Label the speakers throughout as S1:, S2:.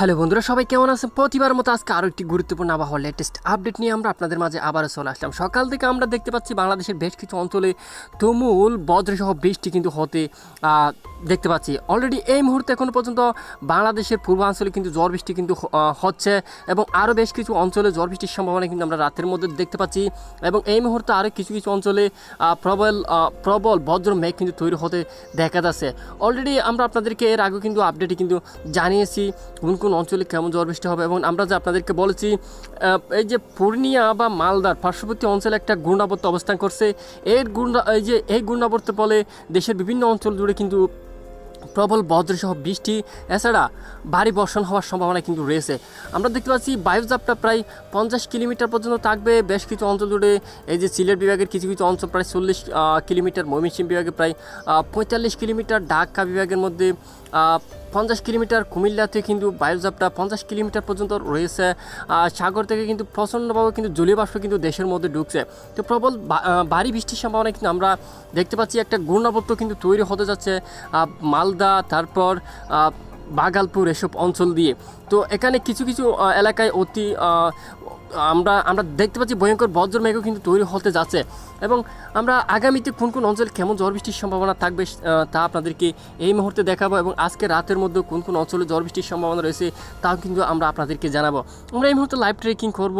S1: Hello বন্ধুরা, সবাই কেমন আছেন? প্রতিবার মতো আজকে আরও একটি গুরুত্বপূর্ণ আবহাওয়ার লেটেস্ট আপডেট নিয়ে আমরা আপনাদের মাঝে আবারও চলে আসলাম। সকাল থেকে আমরা দেখতে পাচ্ছি বাংলাদেশের বেশ কিছু অঞ্চলে তুমুল বজ্রসহ বৃষ্টি কিন্তু হতে দেখতে পাচ্ছি। অলরেডি এই মুহূর্তে এখনও পর্যন্ত বাংলাদেশের পূর্বাঞ্চলে কিন্তু ঝড় বৃষ্টি কিন্তু হচ্ছে এবং আরও বেশ কিছু অঞ্চলে ঝড় বৃষ্টির সম্ভাবনা কিন্তু আমরা রাতের মধ্যে দেখতে পাচ্ছি এবং এই মুহূর্তে আরও কিছু কিছু অঞ্চলে প্রবল প্রবল বজ্র মেঘ কিন্তু তৈরি হতে দেখা যাচ্ছে। অলরেডি আমরা আপনাদেরকে এর আগে কিন্তু আপডেটে কিন্তু জানিয়েছি। কোন কোন অঞ্চলে কেমন ঝড় বৃষ্টি হবে? এবং আমরা যে আপনাদেরকে বলেছি এই যে পূর্ণিয়া বা মালদার পার্শ্ববর্তী অঞ্চলে একটা ঘূর্ণাবর্ত অবস্থান করছে। এর গুণা এই যে, এই ঘূর্ণাবর্তের ফলে দেশের বিভিন্ন অঞ্চল জুড়ে কিন্তু প্রবল বজ্রসহ বৃষ্টি, এছাড়া ভারী বর্ষণ হওয়ার সম্ভাবনা কিন্তু রয়েছে। আমরা দেখতে পাচ্ছি বায়ুচাপটা প্রায় পঞ্চাশ কিলোমিটার পর্যন্ত থাকবে। বেশ কিছু অঞ্চল জুড়ে এই যে সিলেট বিভাগের কিছু কিছু অঞ্চল প্রায় চল্লিশ কিলোমিটার, ময়মনসিংহ বিভাগে প্রায় পঁয়তাল্লিশ কিলোমিটার, ঢাকা বিভাগের মধ্যে পঞ্চাশ কিলোমিটার কুমিল্লা থেকে কিন্তু বায়ুচাপটা পঞ্চাশ কিলোমিটার পর্যন্ত রয়েছে। সাগর থেকে কিন্তু প্রচণ্ডভাবে কিন্তু জলীয় বাষ্প কিন্তু দেশের মধ্যে ঢুকছে। তো প্রবল ভারী বৃষ্টির সম্ভাবনা কিন্তু আমরা দেখতে পাচ্ছি। একটা ঘূর্ণাবর্ত কিন্তু তৈরি হতে যাচ্ছে মালদা, তারপর বাগালপুর এসব অঞ্চল দিয়ে। তো এখানে কিছু কিছু এলাকায় অতি আমরা আমরা দেখতে পাচ্ছি ভয়ঙ্কর বজ্র মেঘও কিন্তু তৈরি হতে যাচ্ছে। এবং আমরা আগামীতে কোন কোন অঞ্চলে কেমন ঝড় বৃষ্টির সম্ভাবনা থাকবে তা আপনাদেরকে এই মুহূর্তে দেখাবো এবং আজকে রাতের মধ্যে কোন কোন অঞ্চলে ঝড় বৃষ্টির সম্ভাবনা রয়েছে, তাও কিন্তু আমরা আপনাদেরকে জানাব। আমরা এই মুহূর্তে লাইভ ট্রেকিং করব।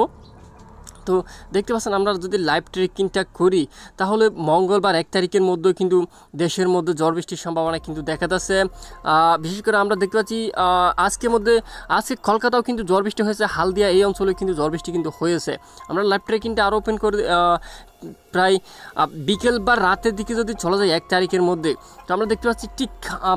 S1: তো দেখতে পাচ্ছেন, আমরা যদি লাইভ ট্রেকিংটা করি, তাহলে মঙ্গলবার এক তারিখের মধ্যেও কিন্তু দেশের মধ্যে ঝড় বৃষ্টির সম্ভাবনা কিন্তু দেখা যাচ্ছে। বিশেষ করে আমরা দেখতে পাচ্ছি আজকে আজকের মধ্যে, আজকে কলকাতাও কিন্তু ঝড় বৃষ্টি হয়েছে, হালদিয়া এই অঞ্চলে কিন্তু ঝড় বৃষ্টি কিন্তু হয়েছে। আমরা লাইভ ট্রেকিংটা আরও ওপেন করে প্রায় বিকেল বা রাতের দিকে যদি চলে যায় এক তারিখের মধ্যে, তো আমরা দেখতে পাচ্ছি ঠিক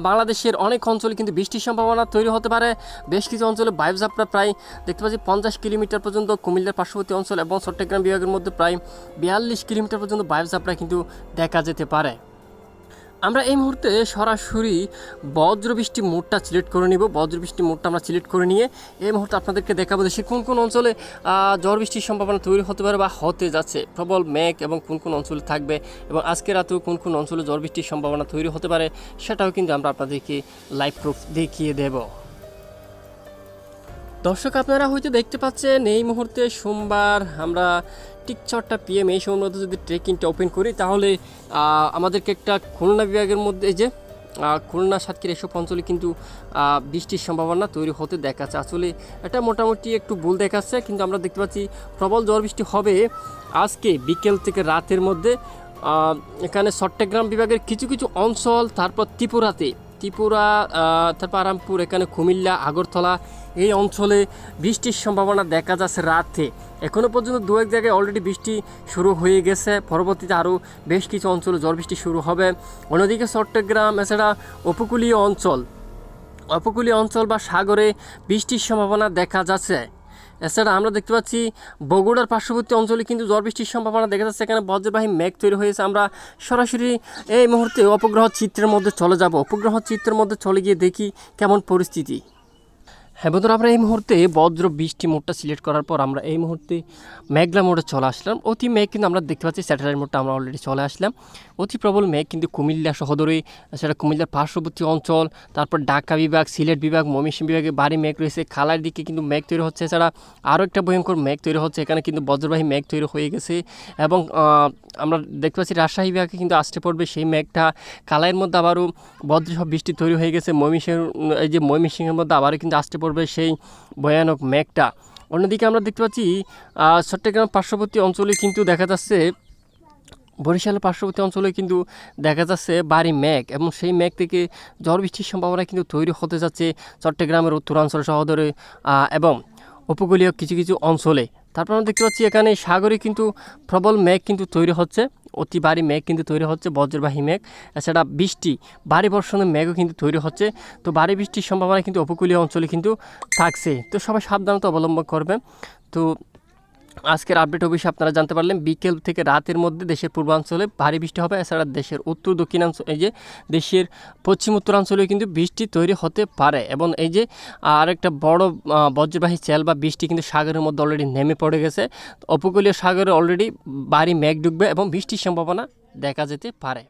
S1: বাংলাদেশের অনেক অঞ্চলে কিন্তু বৃষ্টির সম্ভাবনা তৈরি হতে পারে। বেশ কিছু অঞ্চলে বায়ুচাপটা প্রায় দেখতে পাচ্ছি পঞ্চাশ কিলোমিটার পর্যন্ত কুমিল্লার পার্শ্ববর্তী অঞ্চল এবং চট্টগ্রাম বিভাগের মধ্যে প্রায় বিয়াল্লিশ কিলোমিটার পর্যন্ত বায়ুচাপটা কিন্তু দেখা যেতে পারে। আমরা এই মুহূর্তে সরাসরি বজ্রবৃষ্টি মোডটা সিলেক্ট করে নিব। বজ্রবৃষ্টি মোডটা আমরা সিলেক্ট করে নিয়ে এই মুহূর্তে আপনাদেরকে দেখাবো দেশে কোন কোন অঞ্চলে ঝড় বৃষ্টির সম্ভাবনা তৈরি হতে পারে বা হতে যাচ্ছে। প্রবল মেঘ এবং কোন কোন অঞ্চলে থাকবে এবং আজকে রাতেও কোন কোন অঞ্চলে ঝড় বৃষ্টির সম্ভাবনা তৈরি হতে পারে, সেটাও কিন্তু আমরা আপনাদেরকে লাইভ প্রুফ দেখিয়ে দেবো। দর্শক, আপনারা হয়তো দেখতে পাচ্ছেন এই মুহূর্তে সোমবার, আমরা ঠিক ছটা পিএম এই সময় মধ্যে যদি ট্রেকিংটা ওপেন করি, তাহলে আমাদেরকে একটা খুলনা বিভাগের মধ্যে যে খুলনা সাতক্ষীর এসব অঞ্চলে কিন্তু বৃষ্টির সম্ভাবনা তৈরি হতে দেখাচ্ছে। আসলে এটা মোটামুটি একটু ভুল দেখাচ্ছে, কিন্তু আমরা দেখতে পাচ্ছি প্রবল ঝড় বৃষ্টি হবে আজকে বিকেল থেকে রাতের মধ্যে। এখানে চট্টগ্রাম বিভাগের কিছু কিছু অঞ্চল, তারপর ত্রিপুরাতে ত্রিপুরা তারপর আরামপুর, এখানে কুমিল্লা, আগরতলা, এই অঞ্চলে বৃষ্টির সম্ভাবনা দেখা যাচ্ছে রাতে। এখনও পর্যন্ত দু এক জায়গায় অলরেডি বৃষ্টি শুরু হয়ে গেছে। পরবর্তীতে আরও বেশ কিছু অঞ্চলে ঝড় বৃষ্টি শুরু হবে। অন্যদিকে চট্টগ্রাম, এছাড়া উপকূলীয় অঞ্চল। উপকূলীয় অঞ্চল বা সাগরে বৃষ্টির সম্ভাবনা দেখা যাচ্ছে। এছাড়া আমরা দেখতে পাচ্ছি বগুড়ার পার্শ্ববর্তী অঞ্চলে কিন্তু ঝড় বৃষ্টির সম্ভাবনা দেখা যাচ্ছে। এখানে বজ্রবাহী মেঘ তৈরি হয়েছে। আমরা সরাসরি এই মুহূর্তে উপগ্রহ চিত্রের মধ্যে চলে যাব। উপগ্রহ চিত্রের মধ্যে চলে গিয়ে দেখি কেমন পরিস্থিতি। হ্যাঁ বন্ধুরা, আমরা এই মুহূর্তে বজ্র বৃষ্টি মোডটা সিলেক্ট করার পর আমরা এই মুহূর্তে মেঘলা মোডে চলে আসলাম। অতি মেঘ কিন্তু আমরা দেখতে পাচ্ছি স্যাটেলাইট মোডটা আমরা অলরেডি চলে আসলাম। অতি প্রবল মেঘ কিন্তু কুমিল্লা সহদরে, সেটা কুমিল্লার পার্শ্ববর্তী অঞ্চল, তারপর ঢাকা বিভাগ, সিলেট বিভাগ, ময়মনসিংহ বিভাগে ভারী মেঘ রয়েছে, খালার দিকে কিন্তু মেঘ তৈরি হচ্ছে, এছাড়া আরও একটা ভয়ঙ্কর মেঘ তৈরি হচ্ছে, এখানে কিন্তু বজ্রবাহী মেঘ তৈরি হয়ে গেছে। এবং আমরা দেখতে পাচ্ছি রাজশাহী বিভাগে কিন্তু আসতে পড়বে সেই মেঘটা। কালাইয়ের মধ্যে আবারও বজ্রসহ বৃষ্টি তৈরি হয়ে গেছে, ময়মনসিংহ, এই যে ময়মনসিংহের মধ্যে আবারও কিন্তু আসতে পড়বে। সেই ভয়ানক মেঘটা। অন্যদিকে আমরা দেখতে পাচ্ছি চট্টগ্রাম পার্শ্ববর্তী অঞ্চলে কিন্তু দেখা যাচ্ছে বরিশালের পার্শ্ববর্তী অঞ্চলে কিন্তু দেখা যাচ্ছে বাড়ি মেঘ এবং সেই মেঘ থেকে ঝড় বৃষ্টির সম্ভাবনা কিন্তু তৈরি হতে যাচ্ছে চট্টগ্রামের উত্তরাঞ্চল সহদরে এবং উপকূলীয় কিছু কিছু অঞ্চলে। তারপর আমরা দেখতে পাচ্ছি এখানে সাগরে কিন্তু প্রবল মেঘ কিন্তু তৈরি হচ্ছে। অতি ভারী মেঘ কিন্তু তৈরি হচ্ছে, বজ্রবাহী মেঘ। এছাড়া বৃষ্টি, ভারী বর্ষণের মেঘও কিন্তু তৈরি হচ্ছে। তো ভারী বৃষ্টির সম্ভাবনা কিন্তু উপকূলীয় অঞ্চলে কিন্তু থাকছে। তো সবাই সাবধানতা অবলম্বন করবে তো আজকের আপডেট অবশ্যই আপনারা জানতে পারলেন, বিকেল থেকে রাতের মধ্যে দেশের পূর্বাঞ্চলে ভারী বৃষ্টি হবে। এছাড়া দেশের উত্তর দক্ষিণাঞ্চল এই যে দেশের পশ্চিম উত্তরাঞ্চলে কিন্তু বৃষ্টি তৈরি হতে পারে। এবং এই যে আর একটা বড় বজ্রবাহী চেল বা বৃষ্টি কিন্তু সাগরের মধ্যে অলরেডি নেমে পড়ে গেছে। উপকূলীয় সাগরে অলরেডি ভারী মেঘ ডুববে এবং বৃষ্টির সম্ভাবনা দেখা যেতে পারে।